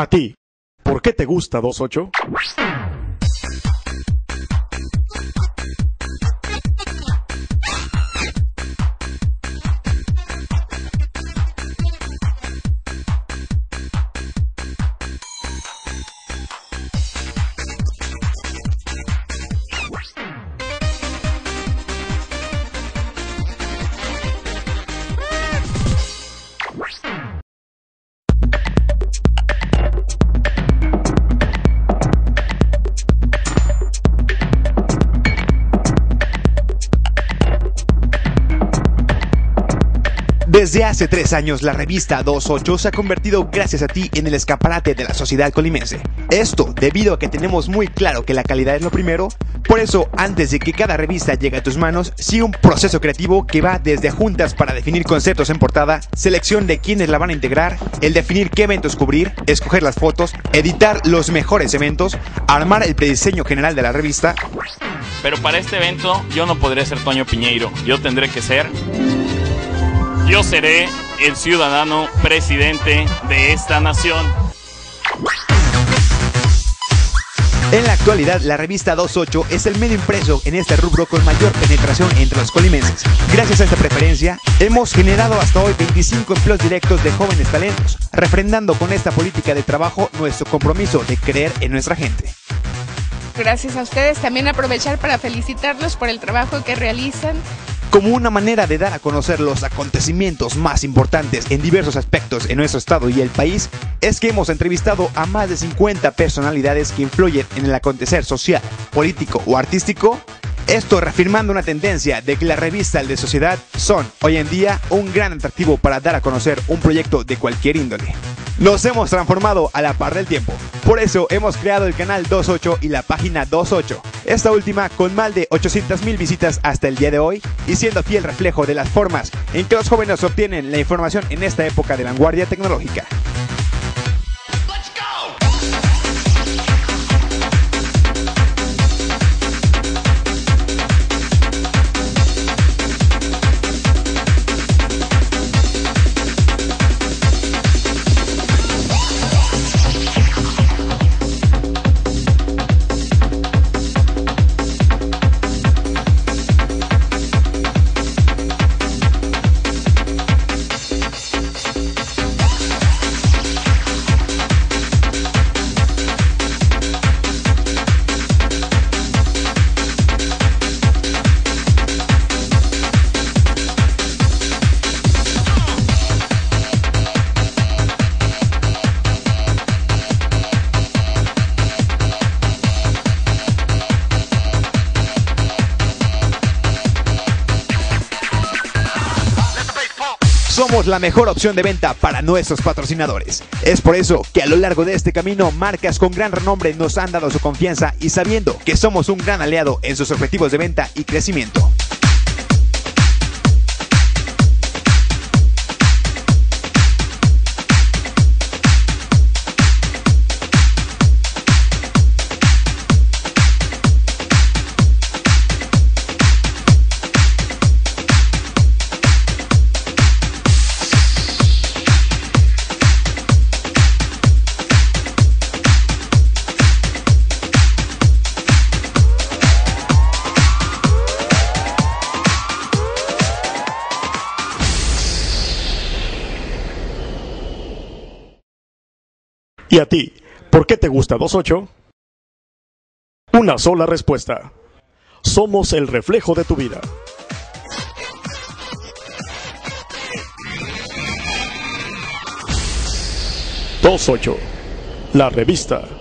¿A ti? ¿Por qué te gusta 28? Desde hace tres años, la revista 28 se ha convertido, gracias a ti, en el escaparate de la sociedad colimense. Esto debido a que tenemos muy claro que la calidad es lo primero. Por eso, antes de que cada revista llegue a tus manos, sigue un proceso creativo que va desde juntas para definir conceptos en portada, selección de quiénes la van a integrar, el definir qué eventos cubrir, escoger las fotos, editar los mejores eventos, armar el prediseño general de la revista. Pero para este evento yo no podré ser Toño Piñeiro, yo tendré que ser yo seré el ciudadano presidente de esta nación. En la actualidad, la revista 28 es el medio impreso en este rubro con mayor penetración entre los colimenses. Gracias a esta preferencia, hemos generado hasta hoy 25 empleos directos de jóvenes talentos, refrendando con esta política de trabajo nuestro compromiso de creer en nuestra gente. Gracias a ustedes, también aprovechar para felicitarlos por el trabajo que realizan como una manera de dar a conocer los acontecimientos más importantes en diversos aspectos en nuestro estado y el país, es que hemos entrevistado a más de 50 personalidades que influyen en el acontecer social, político o artístico. Esto reafirmando una tendencia de que las revistas de sociedad son hoy en día un gran atractivo para dar a conocer un proyecto de cualquier índole. Nos hemos transformado a la par del tiempo. Por eso hemos creado el canal 28 y la página 28. Esta última con más de 800.000 visitas hasta el día de hoy y siendo fiel reflejo de las formas en que los jóvenes obtienen la información en esta época de vanguardia tecnológica. Somos la mejor opción de venta para nuestros patrocinadores. Es por eso que a lo largo de este camino, marcas con gran renombre nos han dado su confianza y sabiendo que somos un gran aliado en sus objetivos de venta y crecimiento. ¿Y a ti? ¿Por qué te gusta 28? Una sola respuesta. Somos el reflejo de tu vida. 28. La revista.